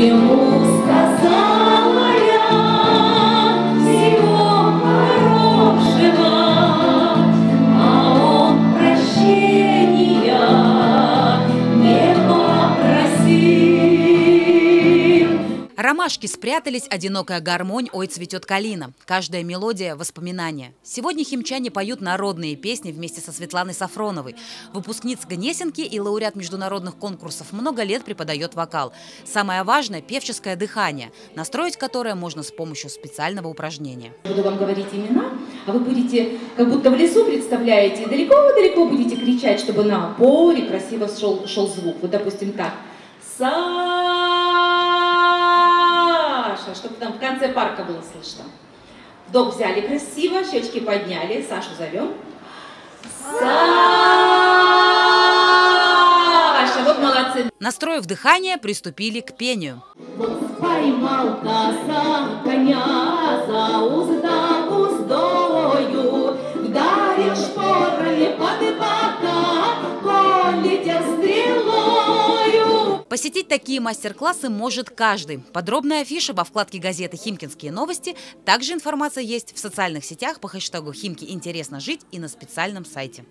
eu nos casamos. Ромашки спрятались, одинокая гармонь, ой, цветет калина. Каждая мелодия – воспоминания. Сегодня химчане поют народные песни вместе со Светланой Сафроновой. Выпускница Гнесинки и лауреат международных конкурсов много лет преподает вокал. Самое важное – певческое дыхание, настроить которое можно с помощью специального упражнения. Буду вам говорить имена, а вы будете, как будто в лесу представляете, далеко-далеко будете кричать, чтобы на опоре красиво шел, шел звук. Вот, допустим, так. Там в конце парка было слышно. Вдох взяли красиво, щечки подняли, Сашу зовем. Саша, вот молодцы. Настроив дыхание, приступили к пению. Вот поймал коса коня Посетить такие мастер-классы может каждый. Подробная афиша во вкладке газеты «Химкинские новости». Также информация есть в социальных сетях по хэштегу «Химки интересно жить» и на специальном сайте.